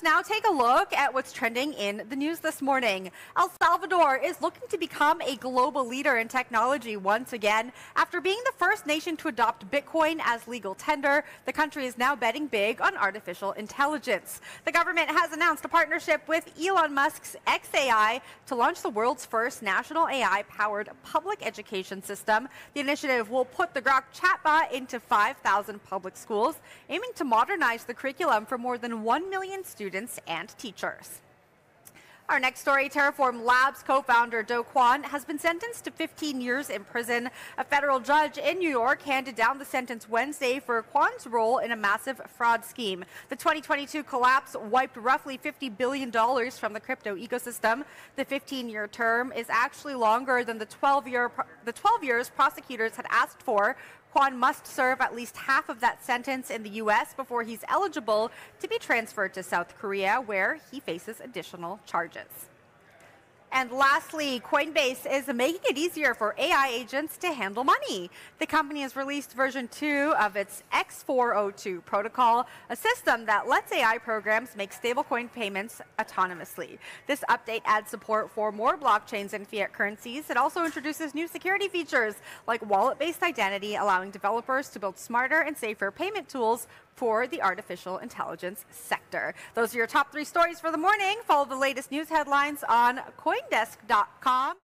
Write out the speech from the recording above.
Let's now take a look at what's trending in the news this morning. El Salvador is looking to become a global leader in technology once again. After being the first nation to adopt Bitcoin as legal tender, the country is now betting big on artificial intelligence. The government has announced a partnership with Elon Musk's XAI to launch the world's first national AI powered public education system. The initiative will put the Grok chatbot into 5,000 public schools, aiming to modernize the curriculum for more than 1 million students and teachers. Our next story Terraform Labs co founder Do Kwon has been sentenced to 15 years in prison. A federal judge in New York handed down the sentence Wednesday for Kwon's role in a massive fraud scheme. The 2022 collapse wiped roughly $50 billion from the crypto ecosystem. The 15 year term is actually longer than the 12, year, the 12 years prosecutors had asked for Kwon must serve at least half of that sentence in the U.S. before he's eligible to be transferred to South Korea, where he faces additional charges. And lastly, Coinbase is making it easier for AI agents to handle money. The company has released version 2 of its X402 protocol, a system that lets AI programs make stablecoin payments autonomously. This update adds support for more blockchains and fiat currencies. It also introduces new security features like wallet based identity, allowing developers to build smarter and safer payment tools for the artificial intelligence sector. Those are your top three stories for the morning. Follow the latest news headlines on Coindesk.com.